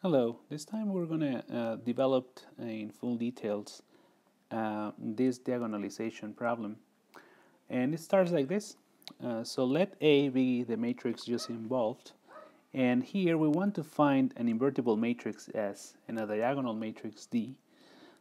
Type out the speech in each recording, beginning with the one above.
Hello, this time we're going to uh, develop in full details uh, this diagonalization problem. And it starts like this. Uh, so let A be the matrix just involved. And here we want to find an invertible matrix S and a diagonal matrix D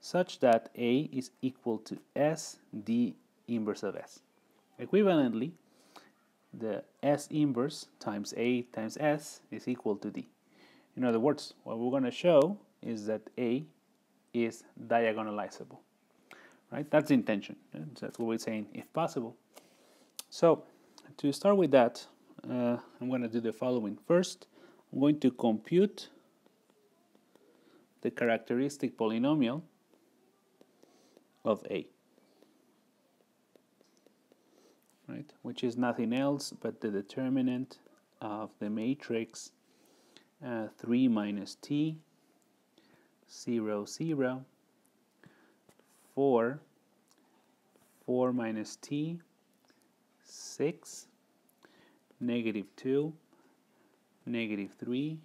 such that A is equal to S D inverse of S. Equivalently, the S inverse times A times S is equal to D. In other words, what we're going to show is that A is diagonalizable. Right? That's the intention. That's what we're saying, if possible. So, to start with that, uh, I'm going to do the following. First, I'm going to compute the characteristic polynomial of A. Right? Which is nothing else but the determinant of the matrix uh, 3 minus t, 0, 0, 4, 4 minus t, 6, negative 2, negative 3,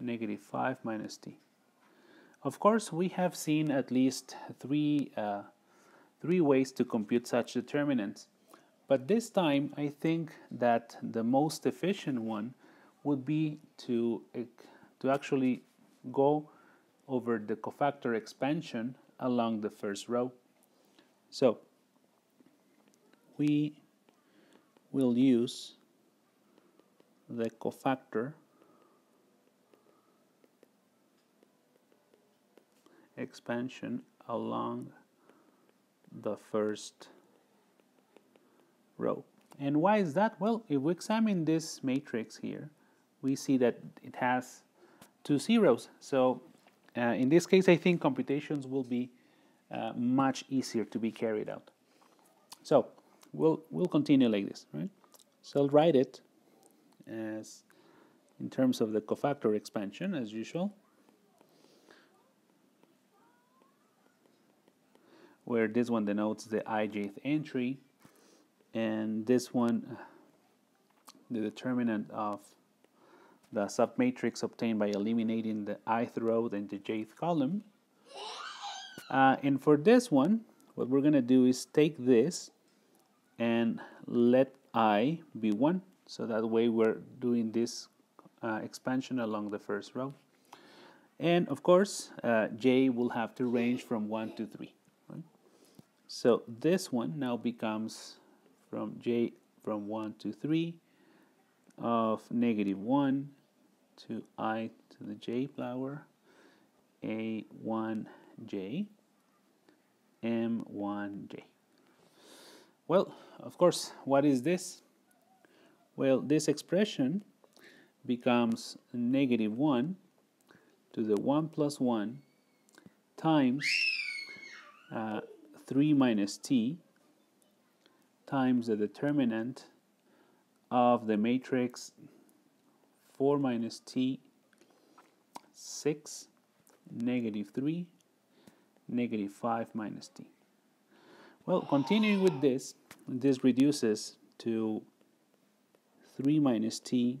negative 5 minus t. Of course, we have seen at least three, uh, three ways to compute such determinants. But this time, I think that the most efficient one would be to, to actually go over the cofactor expansion along the first row. So we will use the cofactor expansion along the first row. And why is that? Well, if we examine this matrix here, we see that it has two zeros. So uh, in this case, I think computations will be uh, much easier to be carried out. So we'll, we'll continue like this, right? So I'll write it as in terms of the cofactor expansion as usual. Where this one denotes the ijth entry and this one the determinant of the submatrix obtained by eliminating the ith row and the jth column. Uh, and for this one, what we're going to do is take this and let i be 1. So that way we're doing this uh, expansion along the first row. And of course, uh, j will have to range from 1 to 3. Right? So this one now becomes from j from 1 to 3 of negative 1 to i to the j power a1j m1j. Well, of course, what is this? Well, this expression becomes negative 1 to the 1 plus 1 times uh, 3 minus t times the determinant of the matrix 4 minus t 6 negative 3 negative 5 minus t. Well, continuing with this, this reduces to 3 minus t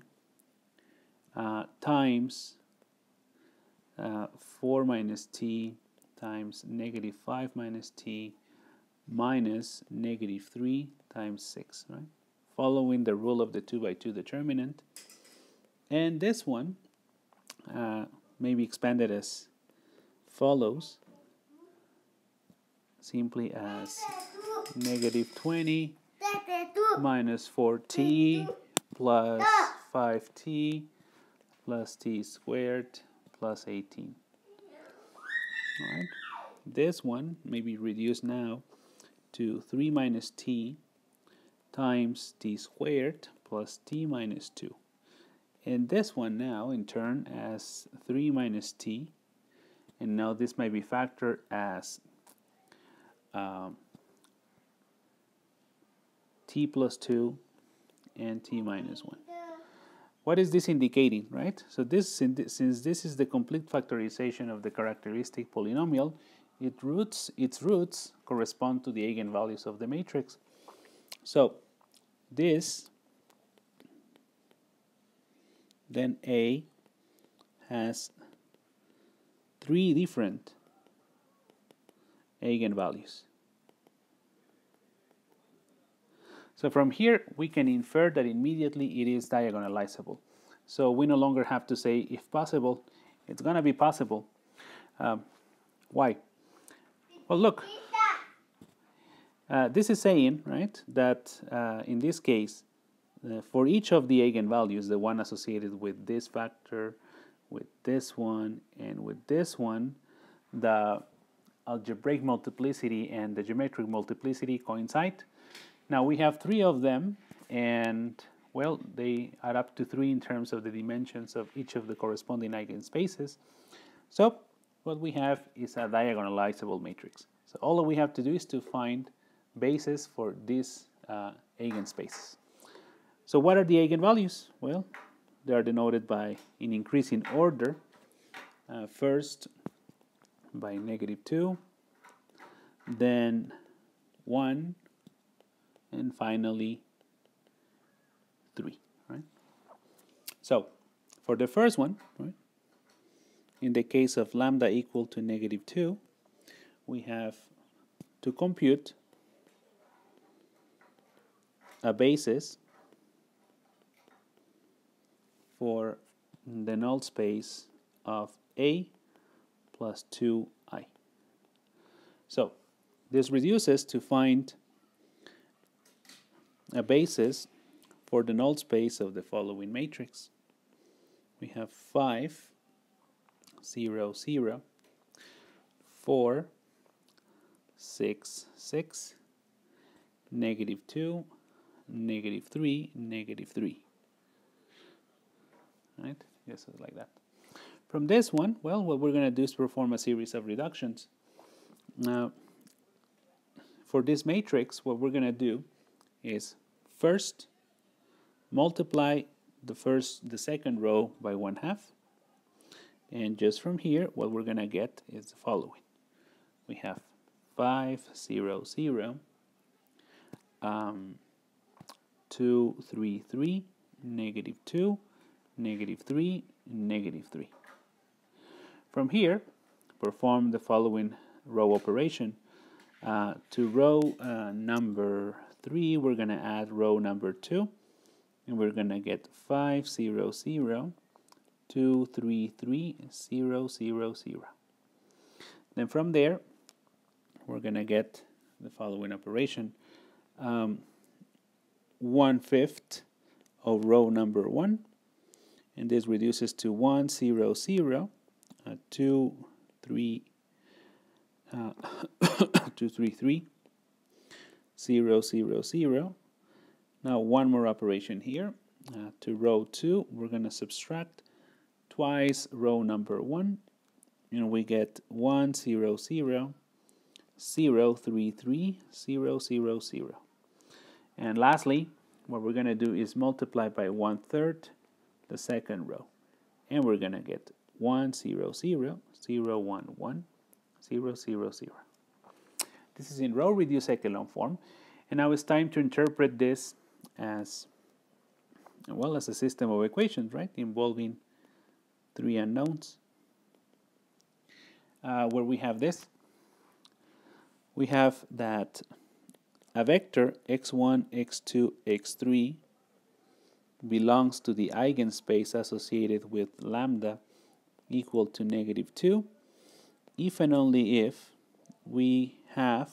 uh, times uh, 4 minus t times negative 5 minus t minus negative 3 times 6, right? Following the rule of the 2 by 2 determinant. And this one uh, may be expanded as follows. Simply as negative 20 minus 4t plus 5t plus t squared plus 18. Alright, this one may be reduced now to 3 minus t times t squared plus t minus 2 and this one now in turn as 3 minus t and now this might be factored as um, t plus 2 and t minus 1. What is this indicating, right? So this, since this is the complete factorization of the characteristic polynomial, it roots, its roots correspond to the eigenvalues of the matrix. So this then A has three different eigenvalues. So from here, we can infer that immediately it is diagonalizable. So we no longer have to say, if possible, it's going to be possible. Um, why? Well, look, uh, this is saying, right, that uh, in this case, uh, for each of the eigenvalues, the one associated with this factor, with this one, and with this one, the algebraic multiplicity and the geometric multiplicity coincide. Now we have three of them, and well, they add up to three in terms of the dimensions of each of the corresponding eigenspaces. So what we have is a diagonalizable matrix. So all we have to do is to find bases for these uh, eigenspaces. So what are the eigenvalues? Well, they are denoted by in increasing order. Uh, first by negative 2, then 1, and finally 3. Right? So for the first one, right, in the case of lambda equal to negative 2, we have to compute a basis for the null space of A plus 2i. So this reduces to find a basis for the null space of the following matrix. We have 5, 0, 0, 4, 6, 6, negative 2, negative 3, negative 3. Right? Yes, like that. From this one, well, what we're going to do is perform a series of reductions. Now, for this matrix, what we're going to do is first multiply the first, the second row by one half. And just from here, what we're going to get is the following. We have 5, 0, 0, um, 2, 3, 3, negative 2, negative 3, negative 3. From here, perform the following row operation. Uh, to row uh, number 3, we're going to add row number 2, and we're going to get 5, 0, 0, 2, 3, 3, 0, 0, 0. Then from there, we're going to get the following operation. Um, one fifth of row number 1, and this reduces to 1, 0, 0, uh, 2, 3, uh, 2, 3, 3, 0, 0, 0. Now one more operation here. Uh, to row 2, we're going to subtract twice row number 1, and we get 1, 0, 0, 0, 3, 3, 0, 0, 0. And lastly, what we're going to do is multiply by one third the second row. And we're going to get 1, 0, 0, 0, 1, 1, 0, 0, 0. This is in row reduced echelon form. And now it's time to interpret this as well as a system of equations, right, involving three unknowns. Uh, where we have this, we have that a vector x1, x2, x3 belongs to the eigenspace associated with lambda equal to negative 2 if and only if we have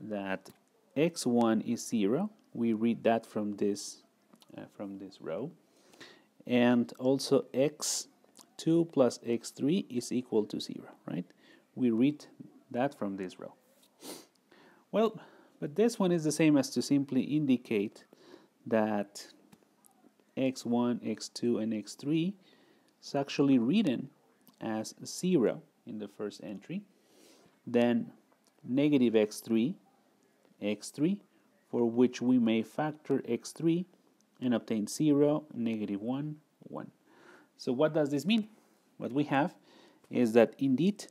that x1 is 0 we read that from this uh, from this row. And also x2 plus x3 is equal to 0 right? We read that from this row. Well but this one is the same as to simply indicate that x1, x2, and x3 is actually written as 0 in the first entry. Then negative x3, x3, for which we may factor x3 and obtain 0, negative 1, 1. So what does this mean? What we have is that indeed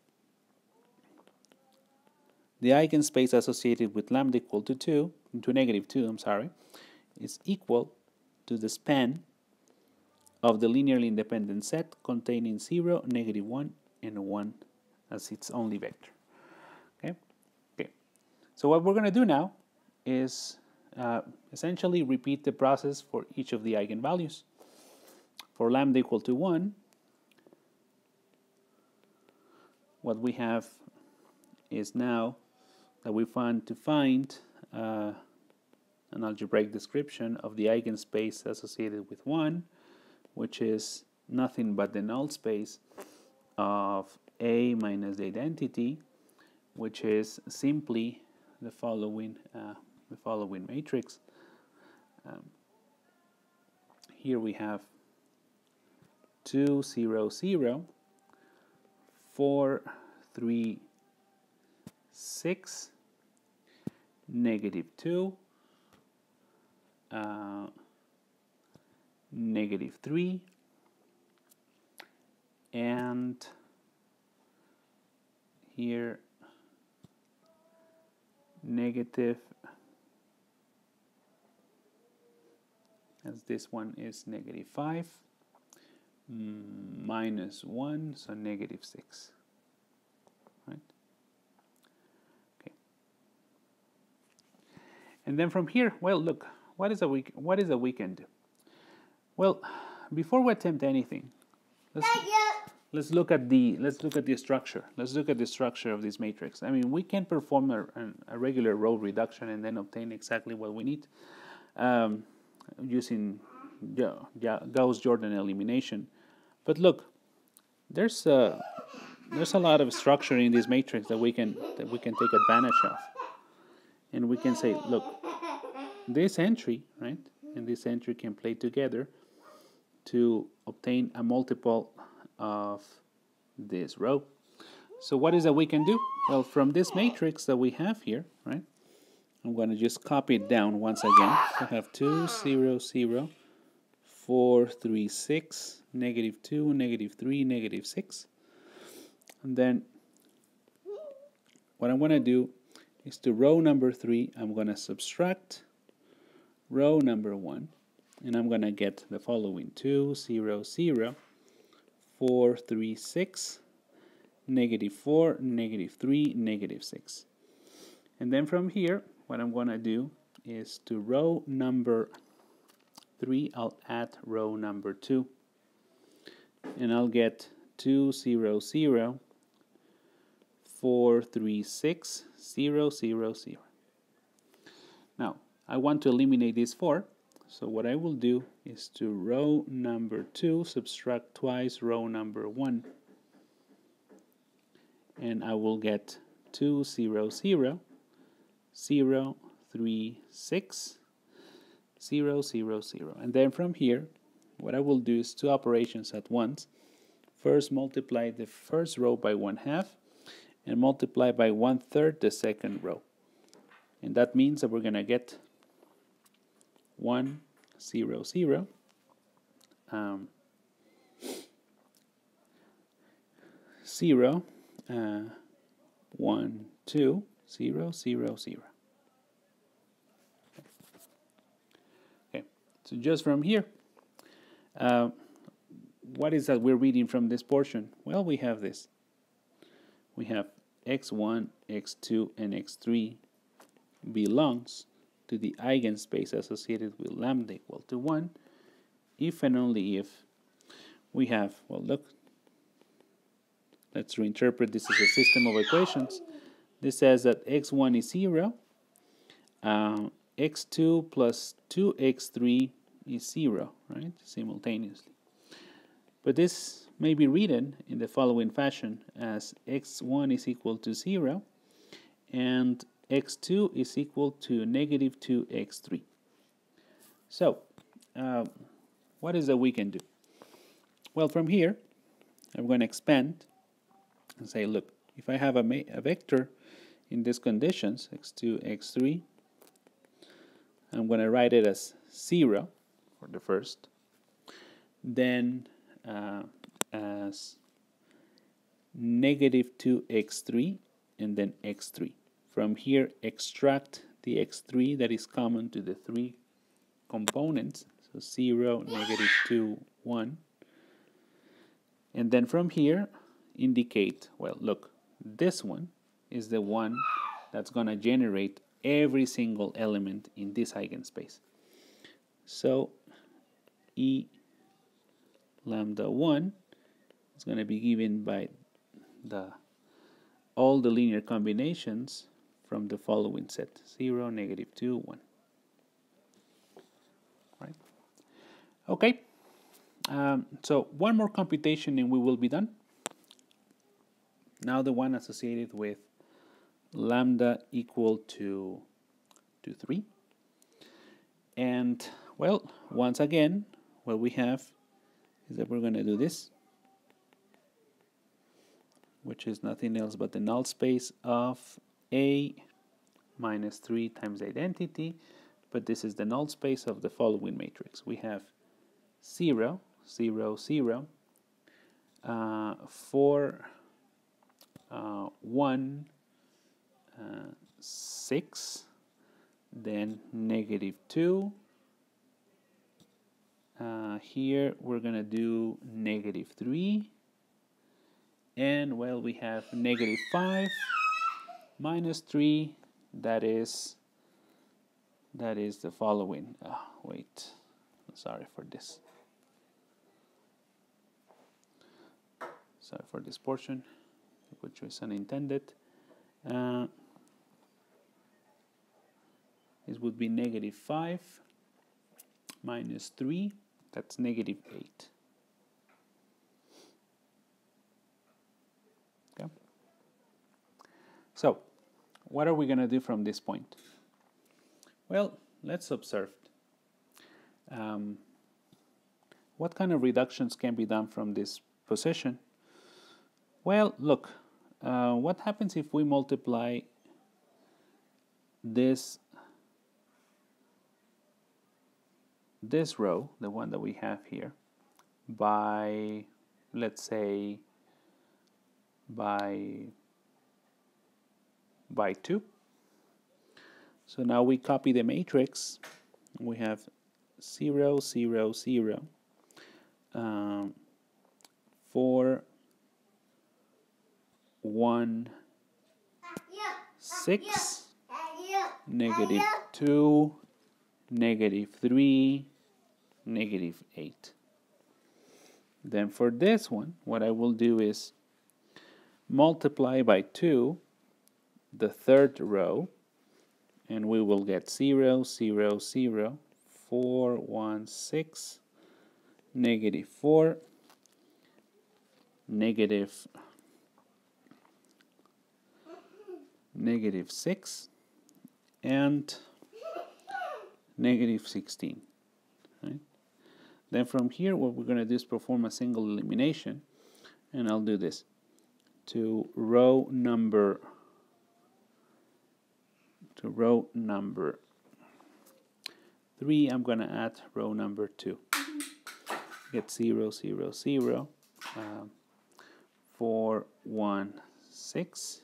the eigenspace associated with lambda equal to 2, to negative 2, I'm sorry, is equal to the span of the linearly independent set containing 0, negative 1, and 1 as its only vector. Okay, okay. So what we're going to do now is uh, essentially repeat the process for each of the eigenvalues. For lambda equal to 1, what we have is now that we find to find uh, an algebraic description of the eigenspace associated with 1, which is nothing but the null space of A minus the identity, which is simply the following uh, the following matrix. Um, here we have 2, 0, 0, 4, 3, 6, negative 2, uh, negative 3, and here negative as this one is negative 5 minus 1 so negative 6 right? Okay. And then from here well look what is a week what is a weekend? Well before we attempt anything let's, let's look at the let's look at the structure. Let's look at the structure of this matrix. I mean we can perform a, a regular row reduction and then obtain exactly what we need um, using Gauss-Jordan elimination. But look, there's a, there's a lot of structure in this matrix that we can that we can take advantage of, and we can say, look, this entry, right, and this entry can play together to obtain a multiple of this row. So what is that we can do? Well, from this matrix that we have here, right, I'm going to just copy it down once again. So I have 2, 0, 0, 4, 3, 6, negative 2, negative 3, negative 6. And then what I'm going to do is to row number 3, I'm going to subtract row number 1. And I'm going to get the following 2, 0, 0, 4, 3, 6, negative 4, negative 3, negative 6. And then from here, what I'm going to do is to row number 3 I'll add row number 2 and I'll get 2 0 0 4 3 6 0 0 0 now I want to eliminate these 4 so what I will do is to row number 2 subtract twice row number 1 and I will get 2 0 0 0, 3, 6, 0, 0, 0. And then from here, what I will do is two operations at once. First, multiply the first row by 1 half and multiply by 1 third the second row. And that means that we're going to get 1, 0, 0. Um, 0, uh, 1, 2, 0, 0, 0. Okay, so just from here, uh, what is that we're reading from this portion? Well, we have this. We have x1, x2, and x3 belongs to the eigenspace associated with lambda equal to 1 if and only if we have, well, look, let's reinterpret this as a system of equations this says that x1 is 0, uh, x2 plus 2x3 is 0, right, simultaneously. But this may be written in the following fashion as x1 is equal to 0 and x2 is equal to negative 2x3. So, uh, what is that we can do? Well, from here, I'm going to expand and say, look, if I have a, a vector in these conditions, x2, x3, I'm going to write it as 0 for the first, then uh, as negative 2x3 and then x3. From here, extract the x3 that is common to the three components. So So 0, negative 2, 1. And then from here, indicate, well, look, this one is the one that's going to generate every single element in this eigenspace. So E lambda 1 is going to be given by the all the linear combinations from the following set 0, negative 2, 1. Right? Okay, um, so one more computation and we will be done. Now the one associated with lambda equal to, to 3. And, well, once again, what we have is that we're going to do this, which is nothing else but the null space of A minus 3 times identity, but this is the null space of the following matrix. We have 0, 0, 0, uh, 4, uh, 1, uh, 6, then negative 2, uh, here we're gonna do negative 3 and well we have negative 5 minus 3 that is that is the following. Oh, wait. Sorry for this. Sorry for this portion which was unintended. Uh, this would be negative 5 minus 3 that's negative 8. Okay. So, what are we going to do from this point? Well, let's observe. Um, what kind of reductions can be done from this position? Well, look, uh, what happens if we multiply this this row, the one that we have here, by, let's say, by, by 2. So now we copy the matrix. We have 0, 0, 0, um, 4, 1, 6, negative 2, negative 3, negative 8. Then for this one, what I will do is multiply by 2 the third row, and we will get 0, 0, 0, 4, 1, 6, negative 4, negative, negative 6, and negative 16. Right? Then from here, what we're going to do is perform a single elimination. And I'll do this. To row number to row number 3, I'm going to add row number 2. Get 0, 0, 0, um, 4, 1, 6,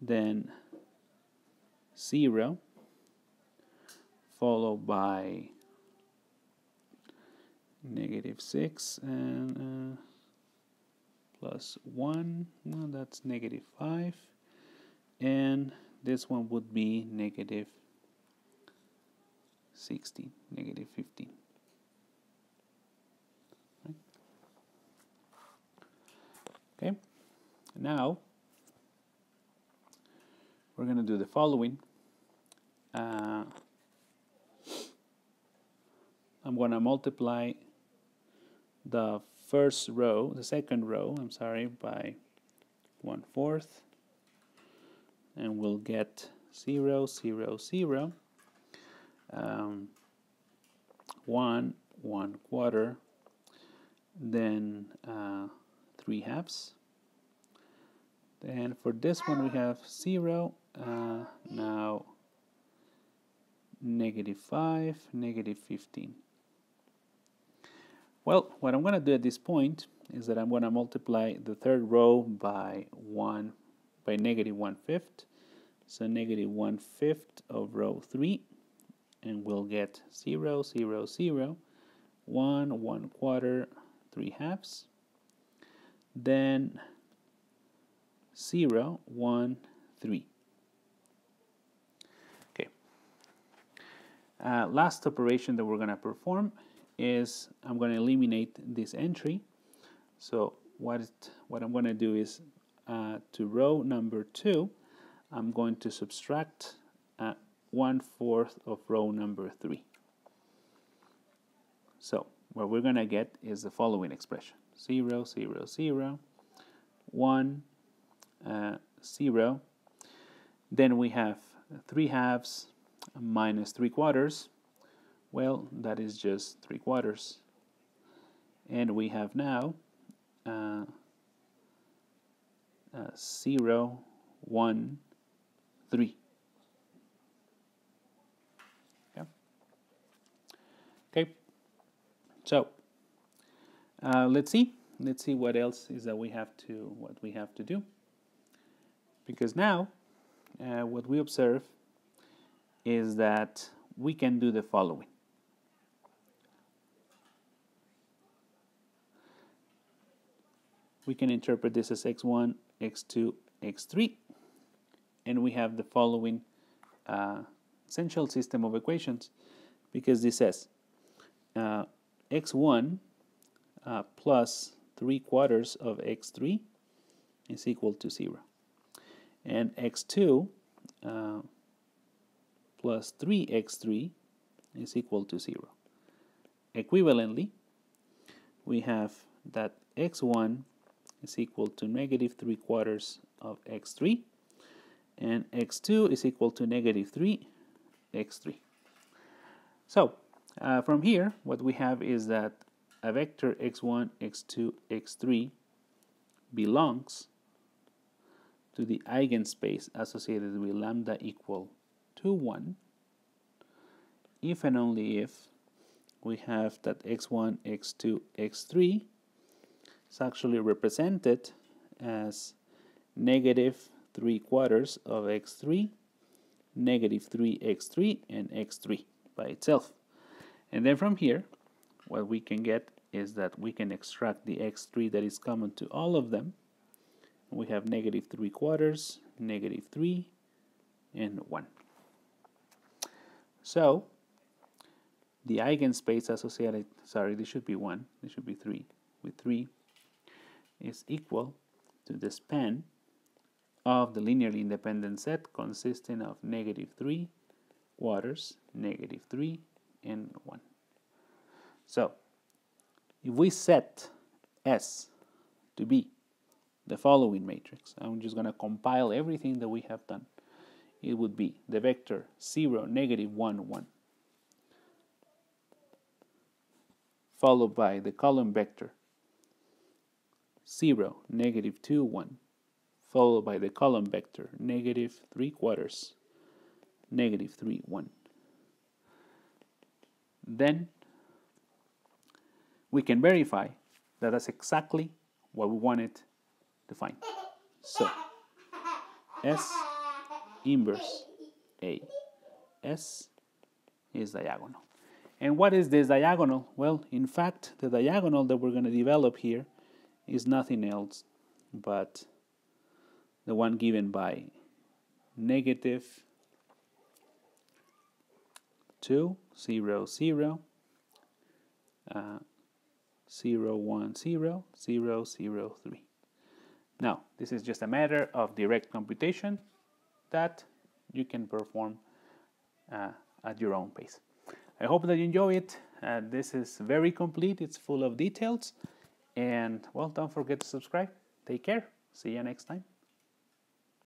then 0, followed by negative 6 and uh, plus 1 no that's negative 5 and this one would be negative 16 negative 15 okay. Now we're going to do the following. Uh, I'm going to multiply the first row, the second row, I'm sorry, by one fourth, and we'll get 0, 0, 0, um, 1, 1 quarter, then uh, 3 halves. Then for this one we have 0, uh, now negative 5, negative 15. Well, what I'm going to do at this point is that I'm going to multiply the third row by 1 by negative 1 fifth. So negative 1 fifth of row 3 and we'll get 0, 0, 0, 1, 1 quarter, 3 halves. Then 0, 1, 3. Okay. Uh, last operation that we're going to perform is I'm going to eliminate this entry. So what, it, what I'm going to do is uh, to row number 2, I'm going to subtract uh, one fourth of row number 3. So what we're going to get is the following expression. 0, 0, 0, 1, uh, 0. Then we have 3 halves minus 3 quarters. Well, that is just 3 quarters. And we have now 0, 1, 3. Okay. Okay. So uh, let's see. Let's see what else is that we have to what we have to do. Because now, uh, what we observe is that we can do the following. We can interpret this as x1, x2, x3, and we have the following uh, essential system of equations because this says uh, x1 uh, plus 3 quarters of x3 is equal to 0 and x2 uh, plus 3x3 is equal to 0. Equivalently, we have that x1 is equal to negative 3 quarters of x3 and x2 is equal to negative 3 x3. So uh, from here what we have is that a vector x1, x2, x3 belongs to the eigenspace associated with lambda equal to 1 if and only if we have that x1, x2, x3 is actually represented as negative 3 quarters of x3, negative 3x3, and x3 by itself. And then from here, what we can get is that we can extract the x3 that is common to all of them. We have negative 3 quarters, negative 3, and 1. So, the eigenspace associated, sorry, this should be 1, this should be 3, with 3 is equal to the span of the linearly independent set consisting of negative 3 quarters, negative 3, and 1. So, if we set S to be the following matrix, I'm just going to compile everything that we have done. It would be the vector 0, negative 1, 1, followed by the column vector 0, negative 2, 1, followed by the column vector negative 3 quarters, negative 3, 1. Then we can verify that that's exactly what we wanted to find. So, S inverse A. S is diagonal. And what is this diagonal? Well, in fact, the diagonal that we're going to develop here is nothing else but the one given by negative 2, 0, 0, uh, 0, 1, 0, 0, 0, 3. Now, this is just a matter of direct computation that you can perform uh, at your own pace. I hope that you enjoy it. Uh, this is very complete, it's full of details. And well, don't forget to subscribe. Take care. See you next time.